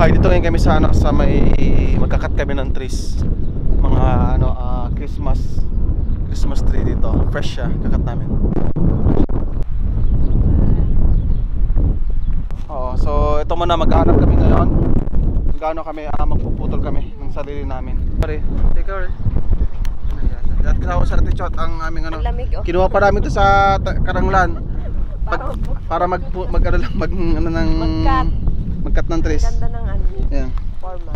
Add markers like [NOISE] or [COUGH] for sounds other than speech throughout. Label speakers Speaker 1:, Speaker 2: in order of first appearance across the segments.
Speaker 1: Hi, dito ngayon kami sa ano, sa may magkakat kami ng trees. Mga ano, ah, Christmas Christmas tree dito. Fresh siya, kakat namin. Oo, so ito muna maghahanap kami ngayon. Magano kami, ah, magpuputol kami ng sarili namin. Pare, take care. At kasama sa Tichot ang aming ano.
Speaker 2: Lamig, oh.
Speaker 1: Kinuha pa namin to sa Karanglan. [LAUGHS] Pag, para mag mag ano lang mag ano ng
Speaker 2: mag-cut
Speaker 1: ng trees.
Speaker 2: Ganda ng.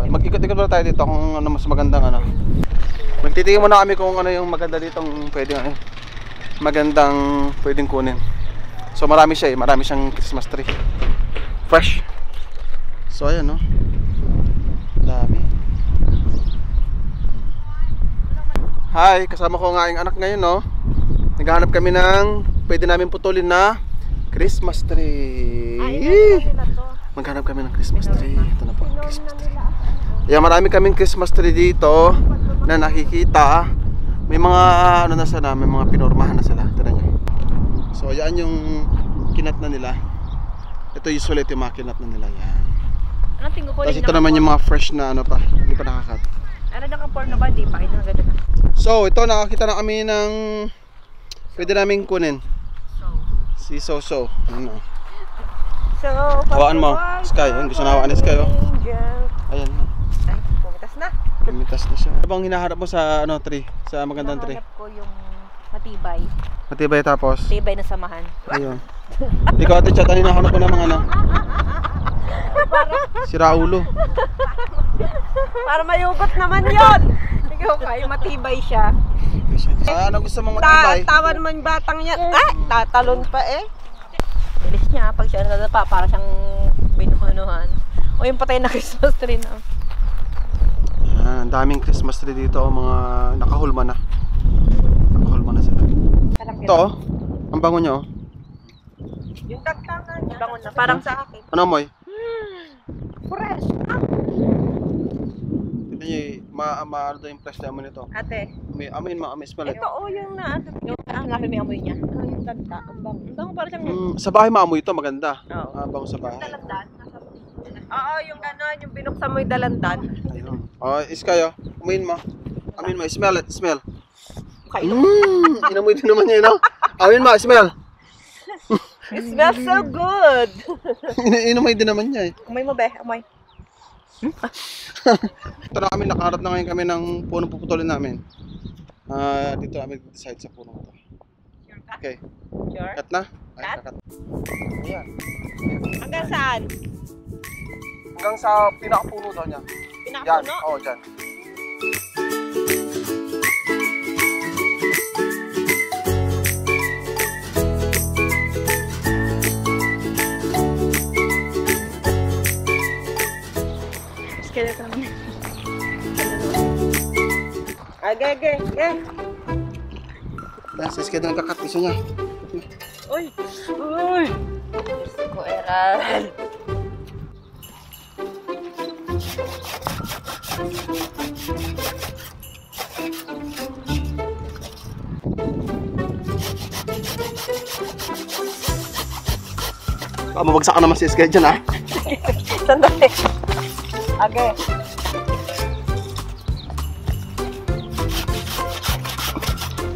Speaker 1: Mag-ikot-ikot muna tayo dito kung ano mas magandang ano. Magtitingin muna kami kung ano yung maganda dito ang pwedeng ano, magandang pwedeng kunin. So marami siya eh, marami siyang Christmas tree. Fresh. So ayan no. Dami. Hi, kasama ko nga yung anak ngayon no. Naghahanap kami ng pwede namin putulin na Christmas tree.
Speaker 2: Ay.
Speaker 1: Maghanap kami ng Christmas tree. Ito na po,
Speaker 2: Pinon
Speaker 1: Christmas tree. Kaya marami kaming Christmas tree dito na nakikita. May mga ano na sila, may mga pinormahan na sila. Tignan nyo. So yan yung kinat na nila. Ito usually ito yung mga kinat na nila. Yan. Tapos ito naman yung mga fresh na ano pa. Hindi pa nakakat.
Speaker 2: Ano na ka na ba? Di pa. Ito na ganda.
Speaker 1: So ito nakakita na kami ng pwede namin kunin.
Speaker 2: So.
Speaker 1: Si Soso. Ano.
Speaker 2: So,
Speaker 1: Hawaan mo, Sky. Ayun, gusto na hawaan ni Sky, oh. Ayan.
Speaker 2: Ay, pumitas na.
Speaker 1: Lumitas na siya. Ano bang hinaharap mo sa ano tree? Sa magandang tree?
Speaker 2: Nahanap ko yung matibay.
Speaker 1: Matibay tapos.
Speaker 2: Matibay na samahan.
Speaker 1: Ayun. Ikaw ate chat, ano hinahanap mo ng mga ano? Si Raulo.
Speaker 2: Para mayugot naman yon. Ikaw kayo, matibay siya.
Speaker 1: Ah, ano gusto mong
Speaker 2: Ta
Speaker 1: matibay?
Speaker 2: tawa naman yung batang yan. Ay, tatalon pa eh. Niya, pag siya nadapa, para siyang binuhanuhan. O yung patay na [LAUGHS] Christmas tree na.
Speaker 1: Yan, ang daming Christmas tree dito, oh, mga nakahulma na. Nakahulma na sila. Ito, oh. ang bango niya, oh.
Speaker 2: Yung tagtangan niya. Bangon na. Parang sa akin.
Speaker 1: Ano amoy?
Speaker 2: Fresh.
Speaker 1: Ito niya, ma, ma, ano daw yung fresh na amoy nito.
Speaker 2: Ate,
Speaker 1: May amoy, ma, may smell. eh.
Speaker 2: ito o yung na, yung ang laki may amoy niya. Ano yung tagta? Ang bango. Ang bango para siyang
Speaker 1: Mm, sa bahay maamoy ito, maganda.
Speaker 2: Oo.
Speaker 1: Ah, bango sa bahay.
Speaker 2: dalandan. Nasa Oo, yung gano'n, yung binuksan mo yung dalandan.
Speaker 1: Ayun. Oh, Iskay, oh. Amoyin mo. Amoyin mo, smell it, smell.
Speaker 2: Kayo.
Speaker 1: Mmm, inamoy din naman niya, no? Amoyin mo, smell.
Speaker 2: It smells so good.
Speaker 1: In- [LAUGHS] inamoy din naman niya, eh.
Speaker 2: Amoy mo, be. Amoy. [LAUGHS]
Speaker 1: Ito na kami, nakaharap na ngayon kami ng punong puputulin namin. Ah, dito kami decide sa puno to. Okay,
Speaker 2: Sure.
Speaker 1: cut na? Ay,
Speaker 2: Cut?
Speaker 1: kakat. Ayan.
Speaker 2: Hanggang saan?
Speaker 1: Hanggang sa pinakapuno daw niya. Yan,
Speaker 2: Pinakapuno?
Speaker 1: oo, oh, dyan.
Speaker 2: Skeleton. Age, age, age.
Speaker 1: Schedule ng kakat, gusto niya.
Speaker 2: Uy! Uy! Ko eral.
Speaker 1: Ah, mabagsak ka naman si Sked dyan, ah.
Speaker 2: Sandali. Age.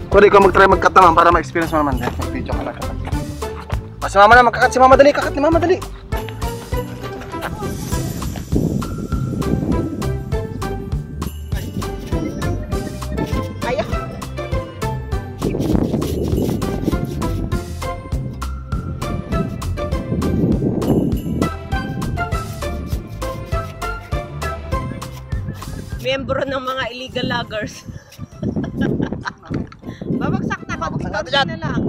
Speaker 1: Pwede ikaw mag-try mag-cut naman para ma-experience mo naman. Yan, mag-video ka na kakat. Ah, si mama na, magkakat si mama, dali, kakat ni mama, dali.
Speaker 2: Miyembro ng mga illegal loggers. [LAUGHS] Babagsak na, babagsak
Speaker 1: na,
Speaker 2: na lang.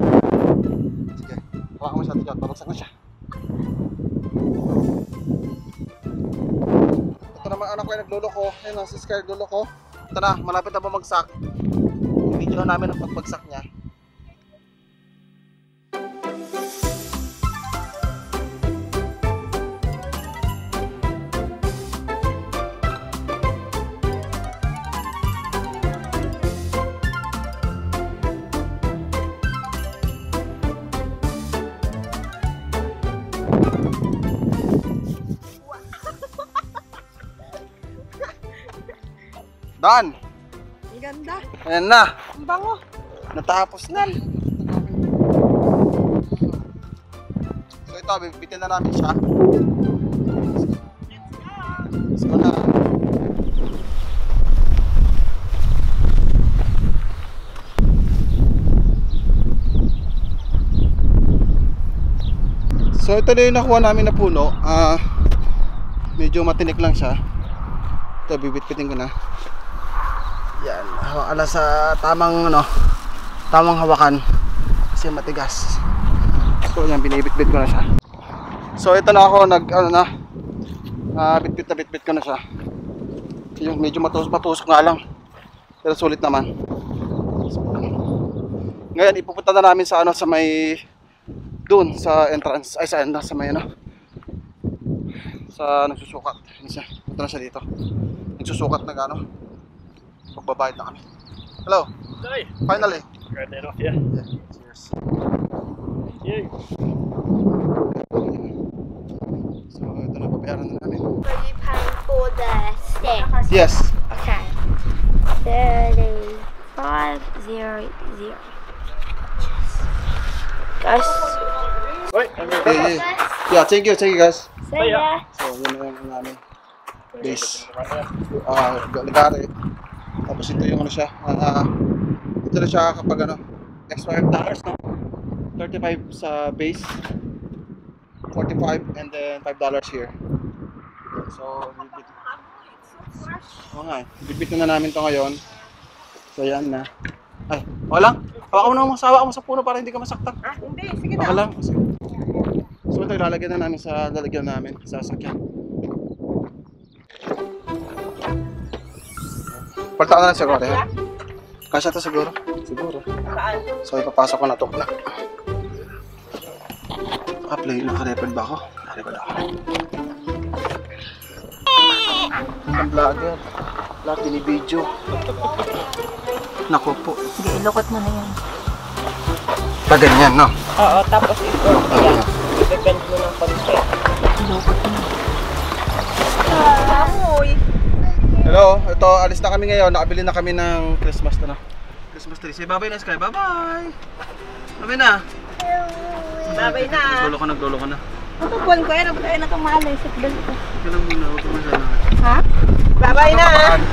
Speaker 1: Sige, hawakan mo siya dyan, babagsak na siya. Ito naman anak ko yung nagluloko. Ayun na, si Sky nagluloko. Ito na, malapit na bumagsak. Video namin ang pagbagsak niya. Daan.
Speaker 2: Ang ganda.
Speaker 1: Ayan na.
Speaker 2: Ang bango.
Speaker 1: Natapos na. So ito, bibitin na namin siya. Let's go na. So ito na yung nakuha namin na puno. Ah, medyo matinik lang siya. Ito, bibitbitin ko na. Yan, ala sa tamang ano, tamang hawakan kasi matigas. So yan, binibitbit ko na siya. So ito na ako nag ano na ah, bitbit na bitbit ko na siya. Yung medyo matus matusok nga lang. Pero sulit naman. Ngayon ipupunta na namin sa ano sa may doon sa entrance ay sa ano sa may ano sa nagsusukat. Punta na siya dito. Nagsusukat na ano. Pagbabayad na kami. Hello.
Speaker 3: Hey,
Speaker 1: Finally.
Speaker 3: grab that off you.
Speaker 1: Yeah. Cheers.
Speaker 3: You.
Speaker 1: So, ito na, babayaran na namin.
Speaker 4: Are you paying for the stick?
Speaker 1: Yes.
Speaker 4: Okay. Thirty-five zero zero. Guys,
Speaker 3: Wait, I'm
Speaker 1: Yeah, yeah. Yeah, thank you, thank you guys.
Speaker 4: see ya.
Speaker 1: So, yun na yung ano namin. Base.
Speaker 3: right there.
Speaker 1: Ah, lagari. Tapos ito yung ano siya. ah, ito na siya kapag ano, extra $5 no? 35 sa base. 45 and then $5 here. So, bibit. Oo nga. Bibit na namin to ngayon. So, yan na. Ay, wala lang. Hawakan mo na masawa mo sa puno para hindi ka masaktan.
Speaker 2: Ah, hindi. Sige na.
Speaker 1: lang. Sige. So ito ilalagyan na namin sa lalagyan namin sa sasakyan. Palta na lang siguro. Eh. Kasya to siguro. Siguro.
Speaker 2: Saan?
Speaker 1: So ipapasok ko na to na. Naka-play, naka-record ba ako? Naka-record ako. Ang vlogger. Lahat video. Nako po.
Speaker 2: Sige, ilukot mo na yan.
Speaker 1: Pa ganyan, no?
Speaker 2: Oo, tapos ito. Yan. Ibebend mo ng konti. Ilukot mo. Amoy.
Speaker 1: Alis na kami ngayon. Nakabili na kami ng Christmas na. Christmas tree. Say bye-bye na Sky. Bye-bye. Bye na.
Speaker 2: Babay na.
Speaker 1: Naglolo ko, naglolo ko na.
Speaker 2: Ano buwan ko yan? Ano tayo nakamali? Seatbelt ko.
Speaker 1: Kailan muna, huwag ko masyado.
Speaker 2: Ha? Babay na.
Speaker 1: Bye.